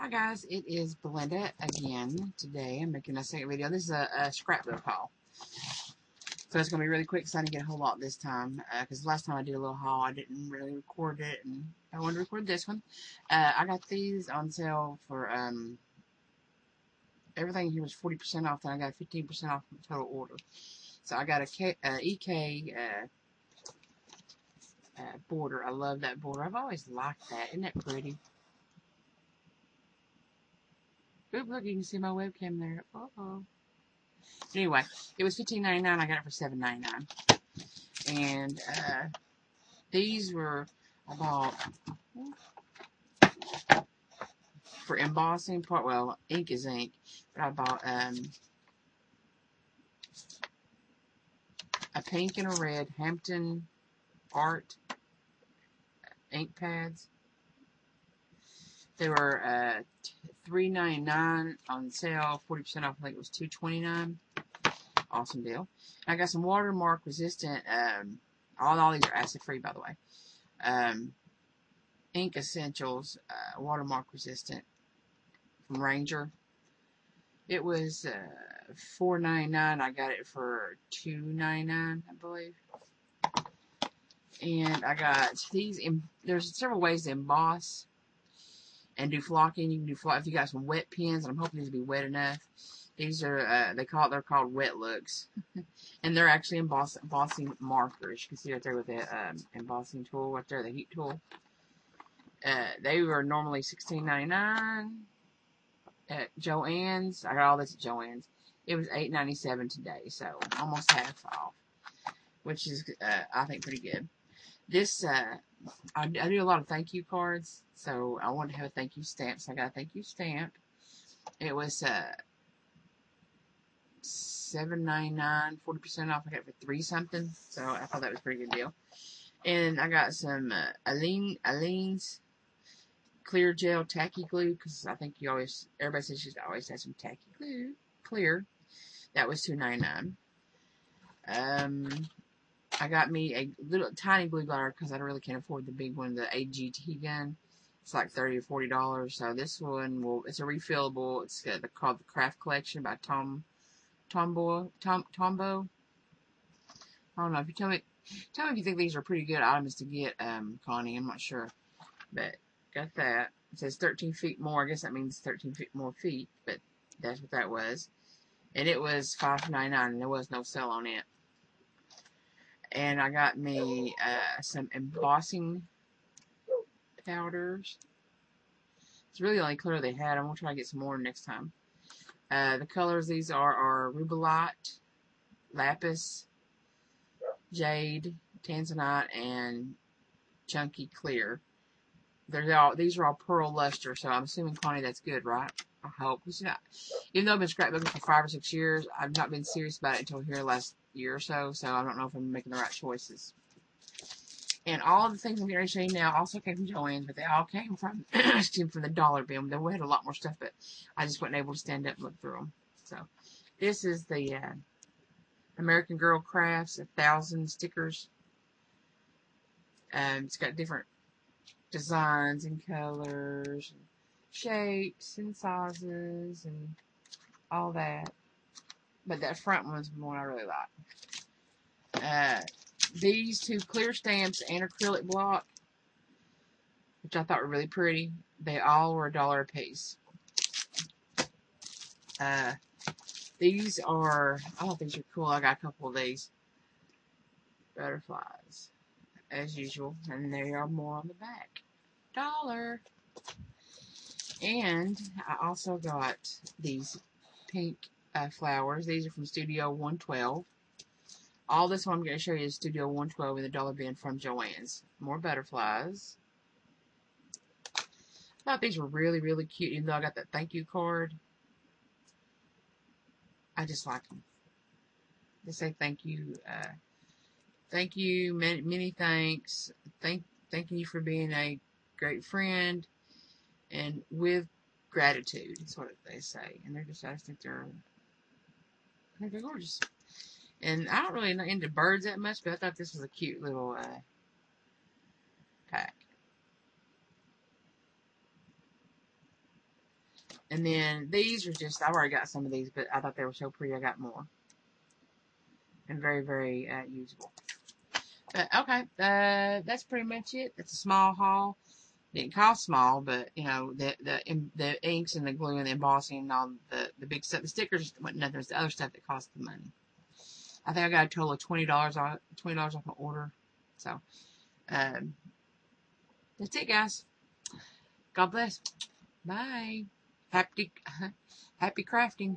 Hi guys, it is Belinda again. Today I'm making a second video. This is a, a scrapbook haul. So it's going to be really quick because I didn't get a whole lot this time. Because uh, last time I did a little haul, I didn't really record it. And I wanted to record this one. Uh, I got these on sale for, um, everything here was 40% off. And I got 15% off the total order. So I got a K, uh, EK uh, uh, border. I love that border. I've always liked that. Isn't that pretty? Oop, look, you can see my webcam there. Uh oh Anyway, it was $15.99. I got it for $7.99. And uh, these were about for embossing part. Well, ink is ink, but I bought um, a pink and a red Hampton Art ink pads. They were uh, $3.99 on sale, 40% off. I think it was $2.29. Awesome deal. I got some watermark resistant. Um, all, all these are acid free, by the way. Um, Ink Essentials uh, watermark resistant from Ranger. It was uh, $4.99. I got it for $2.99, I believe. And I got these. There's several ways to emboss and do flocking. You can do flock if you got some wet pens, and I'm hoping these will be wet enough. These are uh, they call it they're called wet looks, and they're actually emboss, embossing markers. You can see right there with the um, embossing tool right there, the heat tool. Uh, they were normally $16.99 at Joann's. I got all this at Joann's. It was $8.97 today, so almost half off, which is uh, I think pretty good. This uh, I, I do a lot of thank you cards, so I wanted to have a thank you stamp, so I got a thank you stamp. It was uh, seven ninety nine, forty percent off. I got it for three something, so I thought that was a pretty good deal. And I got some uh, Aleene Aleene's clear gel tacky glue because I think you always everybody says you always has some tacky glue clear. That was two ninety nine. Um, I got me a little tiny blue glider because I really can't afford the big one, the AGT gun. It's like thirty or forty dollars. So this one will it's a refillable. It's called the Craft Collection by Tom Tombo Tom Tombow. I don't know if you tell me tell me if you think these are pretty good items to get, um, Connie. I'm not sure, but got that. It says 13 feet more. I guess that means 13 feet more feet, but that's what that was. And it was $5.99, and there was no sale on it and I got me uh, some embossing powders. It's really the only color they had. I'm going to try to get some more next time. Uh, the colors these are are Rubellite, Lapis, Jade, Tanzanite, and Chunky Clear. They're all these are all pearl luster, so I'm assuming Connie that's good, right? I hope. You know, even though I've been scrapbooking for five or six years, I've not been serious about it until here last year or so, so I don't know if I'm making the right choices. And all the things I'm going to show you now also came from Joann's, but they all came from from the dollar bin. They had a lot more stuff, but I just wasn't able to stand up and look through them. So, this is the uh, American Girl Crafts, a thousand stickers. Um, it's got different designs and colors, and shapes and sizes, and all that. But that front one's the one I really like. Uh, these two clear stamps and acrylic block, which I thought were really pretty, they all were a dollar a piece. Uh, these are, oh, these are cool. I got a couple of these. Butterflies, as usual. And there are more on the back. Dollar. And I also got these pink uh, flowers. These are from Studio 112. All this one I'm going to show you is Studio 112 in the dollar bin from Joann's. More butterflies. I thought these were really, really cute, even though I got that thank you card. I just like them. They say thank you. Uh, thank you, many, many thanks. Thank, thanking you for being a great friend. And with gratitude, is what they say. And they're just, I think they're they're gorgeous. And I don't really into birds that much, but I thought this was a cute little uh, pack. And then these are just, I've already got some of these, but I thought they were so pretty, I got more. And very, very uh, usable. But, okay, uh, that's pretty much it. It's a small haul. Didn't cost small, but, you know, the the the inks and the glue and the embossing and all the, the big stuff. The stickers nothing. It's the other stuff that cost the money. I think I got a total of $20 off, $20 off my order. So, um, that's it, guys. God bless. Bye. Happy, happy crafting.